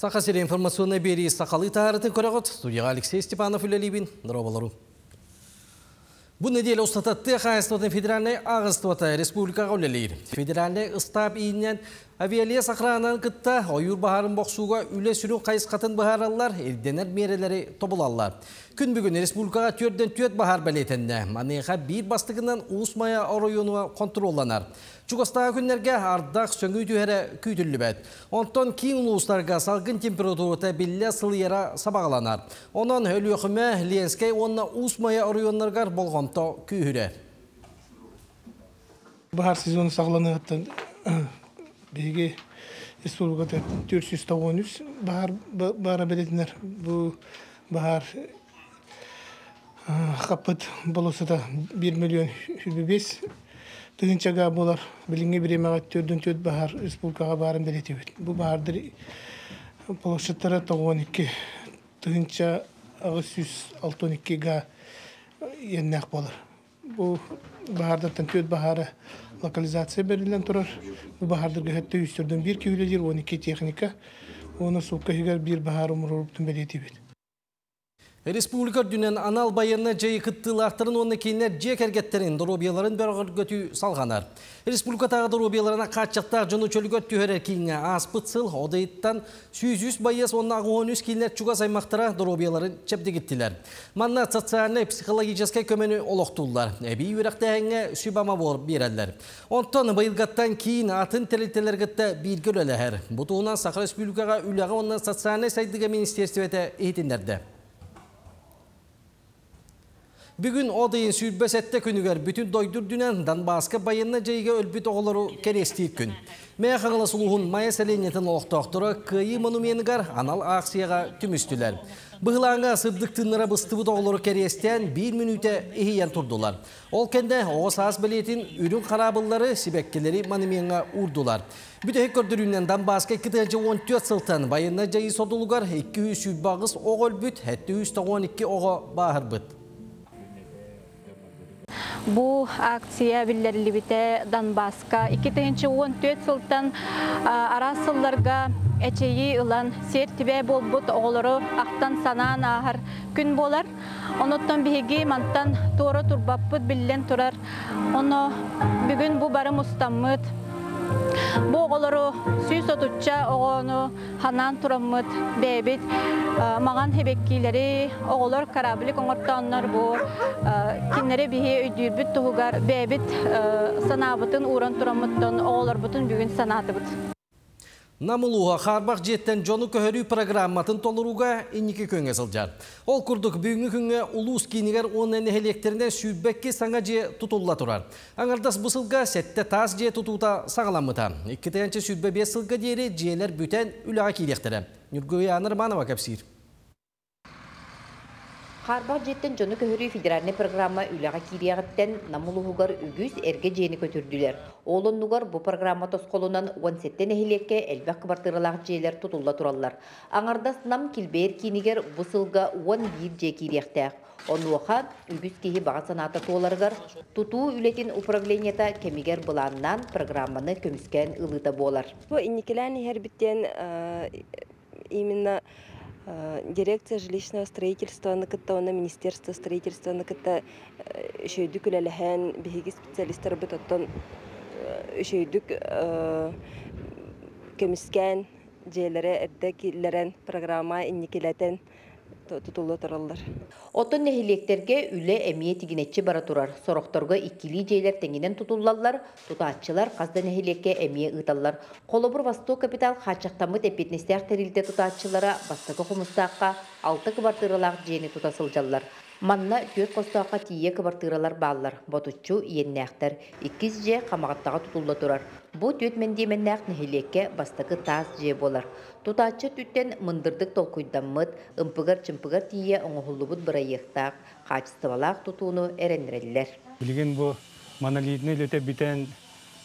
Сақасыр информационный бери сақалы тағарытын көріғыт. Студияға Алексей Степанов үлелейбін. Дұрабалару. Бұл неделе ұстататты қайыстығын федеральный ағыстығыта республикаға үлелейір. Федеральный ұстап иінен авиалия сақранан кытта ойыр бағарын боқсуға үле қайысқатын бағаралар ерденер мерелері тобылалар. Күн бүгін республикаға түрден төт бағар бәлетінді. Манеға бір бастығынан ұсмая оройонуға контролланар. Чугастағы күннерге ардақ сөңгі түйәрі күйтілі бәд. Онтон кейін ұлыстарға салғын температурата білі сылыяра сабағаланар. Онан өлі өқіме Ленскай онына ұсмая оройонларғар болғамта күйірі. Bahar sezonu sağlanığıttan bege Respublikada 493 bahar bahara beledinler. Bu bahar kapıt bolosada 1 milyon 25 Тыгынчага болар билинге биремага төрдөн төт бахар республикага баарым делетибит. Бу баардыр площадтары 92 тыгынча агыс 162 га еннак болар. Бу баардыртан төт бахары локализация берилен турар. Бу баардыр гәһәттә үстөрдөн бир күйләдер 12 техника. Оны сукка хигәр бир бахар умруптын белетибит. Республика дүнен анал байыны жайы кыттылақтырын оны кейінер жек әргеттерін дұробияларын бәрғір көті салғанар. Республикатағы дұробияларына қатшықтақ жыны чөлгөт түйерер кейінге аспыт сыл, одайыттан сүйзүс байыз онна ағуыныз кейінер чуға саймақтыра дұробияларын чепдегіттілер. Манна социальный психологическай көмені олықтулар. Әбі үйрәқтәңе сүбама болып берәлер. Онтан байылғаттан кейін атын тәрелтелергітті біргір әләхер. Бұтуынан Сақыр Республикаға үліға онна социальный сайдыға министерстветі ейтіндерді. Бүгін одайын сүйбәсәтті күнігер бүтін дойдыр дүнен Донбаска байынна жайға өлбіт оғылары керестейік күн. Мәе қаңылы сұлуғын майя сәленетін олықтақтыры күйі монументігер анал ақсияға түмістілер. Бұғылаңға сыбдықтынлары бұстыбыт оғылары керестен бір минуте ehiyен тұрдылар. Ол кәнді оғыз ас білетін үрін қарабылары сібәккелері монументға ұрдылар. Бүтәк көрдірінен Донбаска 214 сылтан байынна жайы содылығар 200 сүйбағыз оғыл бүт, 712 оғы бағыр бұт. Бу акция биллерлибите Донбаска 2014 сылтан арасылларга эчеyi ылан сер тибе болбут оголору ақтан санаан ахар күн болар. Оноттон биһиги мантан туора турбаппыт биллен турар. Оно бүгүн бу барым устаммыт. Бу оголору сүй сотучча огону ханан тураммыт бэбит маған хебеккилери оголор кораблик оңортооннор бу киннери биһи өйдүүрбүт туһугар бэбит санаабытын уран тураммыттон оголорбутун бүгүн санаатыбыт Намылуға қарбақ жеттен жоны көхөрі программатын толыруға инеке көңе сылжар. Ол күрдік бүгінгі күнге ұлыс кейінігер оның әнехелектеріне сүйбәкке саңа же тұтылла тұрар. Аңырдас бұсылға сәтті тас же тұтута сағаламыта. Иккетенші сүйбе бес сылға дейірі жиелер бүтен үліға кейлектері. Нүргөй Аныр Манова Харбақ жеттен жоны көхөрі федеральный программа үліға кириягіттен намылуғығар үгіз әрге жені көтірділер. Олыннугар бұ программа тосқолынан 17 әхілекке әлбәқ кыбартырылақ жейлер тұтылла тұралар. Аңардас нам килбейр кинигер бұсылға 11 же кирияқтақ. Онуаха үгіз кейі баға санаты туоларгар туту үлетін управленията кемигер бұланнан программаны көміскен ылыта болар. Бұл инникелән herбиттен именно дирекция жилищного строительства накытта оны министерство строительства накытта шөйдүк үлелэхэн биһиги специалисттар быт оттон шөйдүк көмүскән жээлере эрде киллерен программа инникилетен тутулу тураллар. Отон нехилектерге үле эмие тигинетчи бара турар. Сорокторго иккили жейлер теңинен тутуллаллар, тутаатчылар казда нехилекке эмие ыталлар. Колобур Восток капитал хачактамыт эпетнестер терилде тутаатчылара бастакы хумустаакка алты кыбартырылак жени тутасылжаллар. Манна төт костаакка тие кыбартыралар бааллар. Ботуччу иеннээхтер. Иккис же камагаттага тутулла турар. Бу төт мендеменнээк нехилекке бастакы таас же болар. Тутаачы түттен мындырдык толкуйдаммыт, ымпыгар чымпыгар тие оңохуллубут бырайыктаак, качествалаак тутууну эрендиреллер. Билген бу монолитный лөтө битен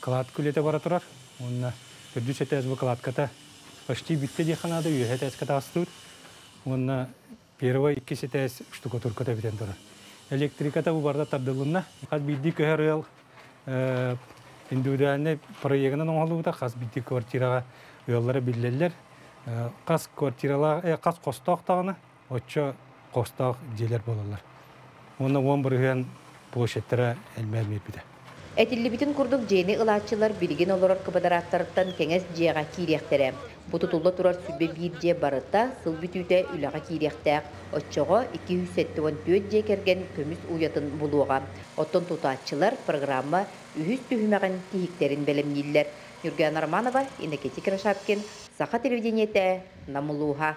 кладку лөтө бара турар. Онна төрдүс этес бу кладката почти битте де ханада үйе этес катастыр. Онна первый икки сетес штука турката битен турар. Электриката бу барда тардылынна. Хаз бидди көһөрөл э индивидуальный проектын оңолубута хаз бидди квартирага ыяллары биллелер. қас квартиралар қас қостақ тағына отчо қостақ желер болалар оны он бірген площадьтара әлмәлмет биде Этиллибитин курдук жени ылаачылар билген олорор кыбадараттарыттан кеңес жиэға кириэхтере. Бу тутулда турар сүбе бир же барыта сыл бүтүүтэ үлага кириэхтээх. Отчого 274 же керген көмүс уятын булуга. Оттон тутаачылар программа үһүс түһүмәгән тихиктерин белемниллер. Юрген Арманова, Иннокентий Крашапкин, Саха телевидениете, Намулуха.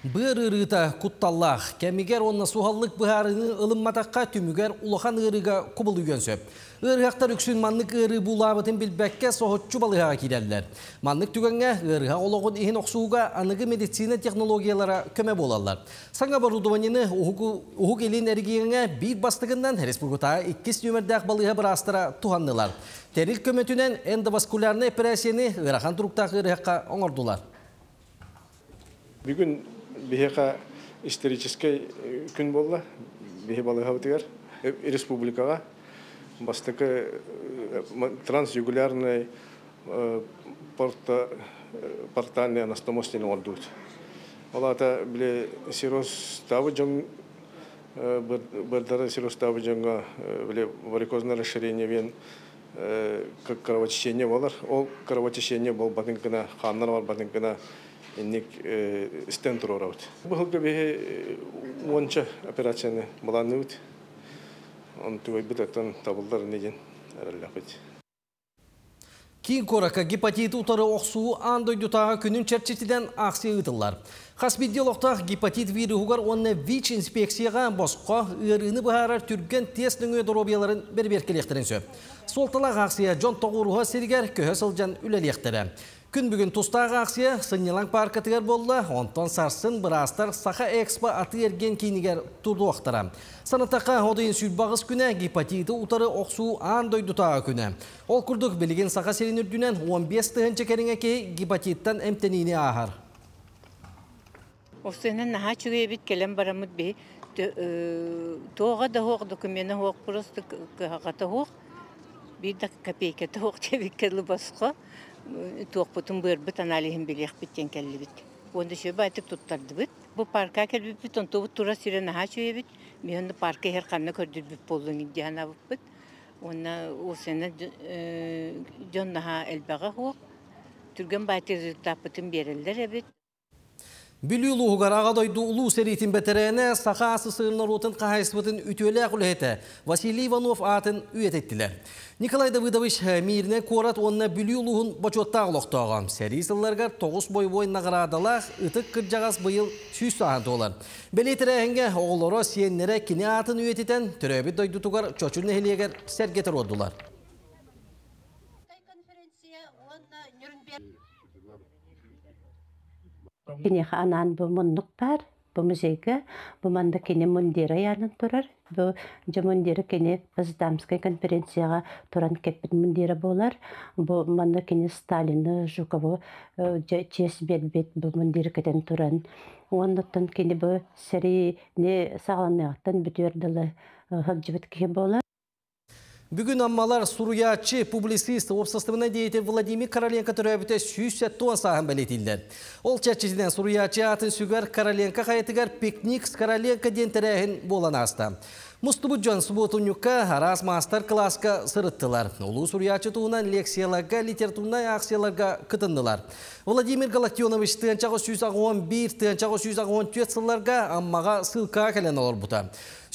Бір ырыта кутталлах, кәмігер онна суғаллық бұхарыны ылымматаққа түмігер улахан ырыға кубыл үйгенсөп. Ырыхақтар үксін маннык ыры бұлабытын білбәкке соғытчу балыға кирәлләр. Маннык түгенге ырыға олығын ихин оқсуға анығы медицина технологиялара көмі болалар. Саңа барудованины ұхук елін әргейіңе бір бастығынан республиката 2 нөмірдәк балыға бір астыра туғаннылар. Терил көметінен эндоваскулярны операцияны ырахан тұруқтақ ырыхаққа оңырдылар. Бүгін бихеқа исторический күн болла. Бихе балыға бітігер республикаға бастыкы трансюгулярный порта портальный анастомостин ордут. Олата биле сироз тавы жон бырдары сироз тавы жонга биле варикозное расширение вен как кровотечение болар. Ол кровотечение бол батынкына ханнар бар батынкына инник стен турораут. Бұл бе онча операцияны буланып он тугай битаттан табылдар неден әрәлләпет. Кин корака гепатит утары оқсуы андой дютаға күнін черчетіден ақсы ұтылар. Хасбидиологтақ гепатит вирусугар онны ВИЧ инспекцияға босқа ырыны бұхарар түрген тестің өдіробияларын бір-беркелектерін сөп. Солталақ ақсия жон тоғыруға сергер көе сылжан үлелектері. Күн бүгін тұстағы ақсия Сыннелаң паркатығар болды, онтан сарсын бірастар Саха Экспо аты ерген кейінігер тұрды оқтара. Санатаққа одайын сүлбағыз күні гепатиты ұтары оқсу андой дұтаға күні. Ол күрдік білген Саха селін үрдінен 15 тұхын кей гепатиттан әмтеніне ағар. Осынан наха чуге бит келем барамыт би тоға да хоқ докумені хоқ просто қағата хоқ bir de kapıyı toğuk çevik toğuk butun bır bit analihim biliyek bitten kelli bit. Onda şöyle baytık tuttardı bit. Bu parka kelli bit on toğuk tura siren ha şöyle bit. Mi onda parka her kanna kördür bit bolun indi hana Бүлі ұлығығар ағадойды ұлу сәретін бәтірәне сақа асы сығырнар отын қағайсыбытын үтөлі Василий Иванов атын үйет еттілер. Николай Давыдович миріне корат онына бүлі ұлығын бачотта ағылықтауға. Сәрі сылларға 9 бой бой нағырадалақ ұтық кіржағас бұйыл сүйс сағын толар. Белетірі әңге оғылары сиенлері кіне атын үйететен түрәбі дойды тұғар. Кинеха анан бу муннук бар, бу музейге, бу манда кине мундира янын турар. Бу же мундира кине Поздамская конференцияга туран кеппит мундира болар. Бу манда кине Сталины, Жукову чес бербет бу мундира кетен туран. Оннуттан кине бу сери не сағланаяқтан бүтөрділі хылжыбыт ки болар. Бүгін аммалар суруячы публицист обсыстымына дейті Владимир Короленко түрәбіте сүйсет туан сағын бәлетілдер. Ол чәрчесінен суруячы атын сүгер Короленко қайтығар пикник с Короленко ден тәрәхін болан аста. Мұстыбы Джон Суботунюкка арас мастер класска сырыттылар. Улу суруячы туынан лекцияларға, литературна акцияларға кытындылар. Владимир Галактионович тыянчағы 111, тыянчағы 114 сылларға аммаға сылқа кәлен олар бұта.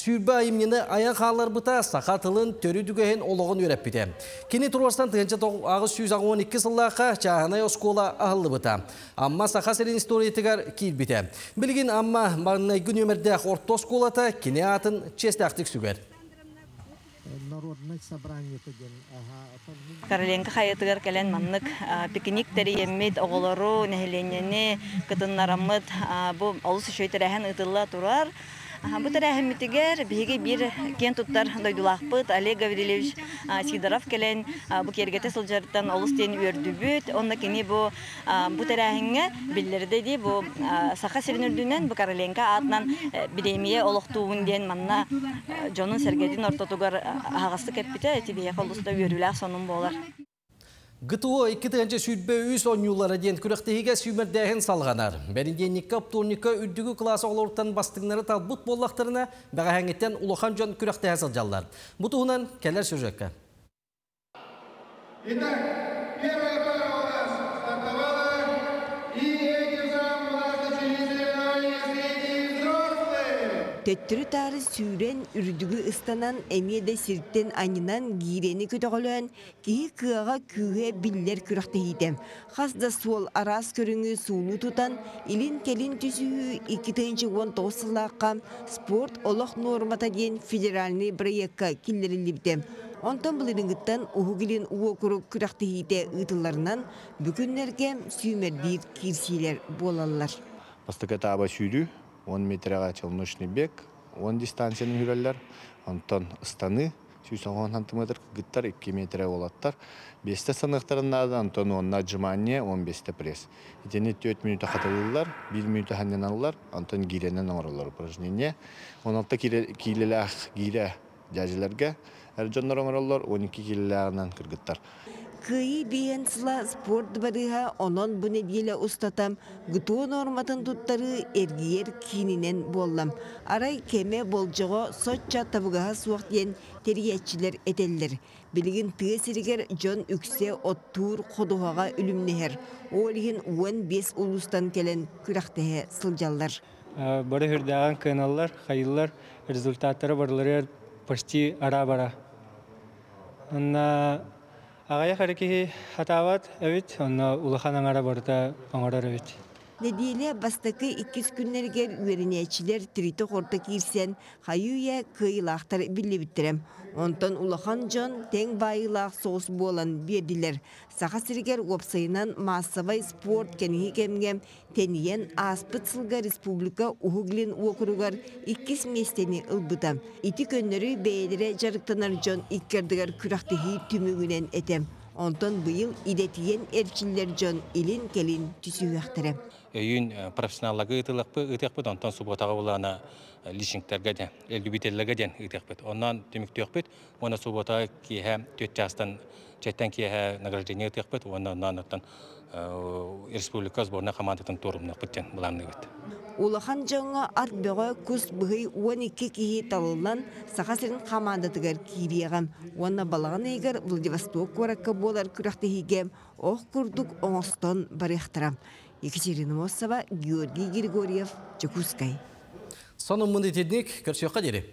Сүйірбі айымнені аян қалар бұта сақатылын төрі дүгейін олығын өрәп біте. Кені тұрварстан тыянча ағыз 112 сыллаққа чағанай оскола ағылы бұта. Амма сақа сәрін историятығар кейл біте. Білген амма барынай күн өмірді орто сколата кені атын честақтық сүгер. Короленко хайытыгар кэлен маннык пикниктери еммит оголору нехиленени кытыннараммыт бу олус шөйтерэхэн ытылла турар Бу тәрәһимитигер биһиги бир кен туттар дойдулахпыт Олег Гаврилевич Сидоров келен бу кергете сылжардан олус тен үрдүбүт. Онна кини бу бу тәрәһиңе биллерде ди бу саха сиринүрдүнен бу Кароленко атнан биремие олохтуун ден манна Жонун Сергедин ортотугар агасты кеппите тибие колуста үрүлә сонун болар. ГТО 2 сүйтбе үс онюлары ден күріқтігіге сүймердәхін салғанар. Бәрінденікка птурникка үддігі класы олорттан бастыңнары талбут боллақтарына бәға әңеттен ұлыхан жон күріқтігі салжалар. Бұтуғынан кәлер сюжетка. Итак, Төттүрү тары сүүрен үрдүгү ыстанан эмиеде сирттен анинан гирени көтөгөлөн кии кыага күүе биллер күрөхтехитем. Хазда суол арас көрүңү суулу тутан илин келин түсүү 2019 сыллаакка спорт олох нормата диен федеральный проектка киллерилибдем. Онтон былырыңыттан уһугилин уокуру күрөхтехите ытыларынан бүкүннерге сүүмердиир кирсилер болалар. 10 метрага челночный бег, 10 дистанцияны хүрәлләр, онтон ыстаны, 110 сантиметр гыттар 2 метр болаттар. Бесте саныктарында онтон онна отжимание, 15 пресс. Итени 4 минута хатылылар, 1 минута ханнан алалар, онтон гиренен оңоролар упражнение. 16 килелах гире дәҗеләргә, әрҗоннар оңоролар 12 килеләрнән кыргыттар. Кыйы биенсла спорт барыға онон бұны деле ұстатам, гытуы норматын туттары эргиер кининен боллам. Арай кеме болжығы сотча табыгаға суақ ден териетчілер этеллер. Билигин тыы сиригер Джон Үксе оттур қодуғаға үлімнехер. Олигин уэн бес улустан келен күрақтеhe сылжаллар. Бары хүрдәгән каналлар, хайыллар, результаттары барлары почти ара-бара. Онна Ағая қарекеге хатават, әвет, онна улахан аңара барда аңарар әвет. Неделе бастакы иккис күннергер үерінечілер трите хорта кирсен, хайуя кыйлақтар білі бітtirem. Онтон улахан жон тең байылақ соғыс болан берділер. Сақа сіргер опсайынан массовай спорт кәнігі кемгем тениен аспыт сылға республика ухуглин уокуругар иккис местени ылбыта. Ити көннөрү бәйдері жарықтанар жон иккердігер күрақтығы түмігінен этем. Онтон быйыл идетиен эрчиллер жон илин келин түсүгәхтерем. Өйін профессионаллага ытылыкпы, ытыкпыт, онтон субботага булана лишингтерге де, элдүбителерге ден ытыкпыт. Оннан түмүктөкпүт, оны субботага киһә төт жастан четтен киһә награждение ытыкпыт, оннан оттан республика сборная командатын турумна пыттен буланы бит. Улахан жоңа ат бөғі күс бұғый 12 кихи талылан сақасырын командатыгар кириягам. Уанна балаған егер Владивосток коракка болар күрәхтехигем, ох күрдік оңостон барықтырам. Екатерина Мосова, Георгий Григорьев, Чекускай. Соның мұнды теднек көрсеуққа дере.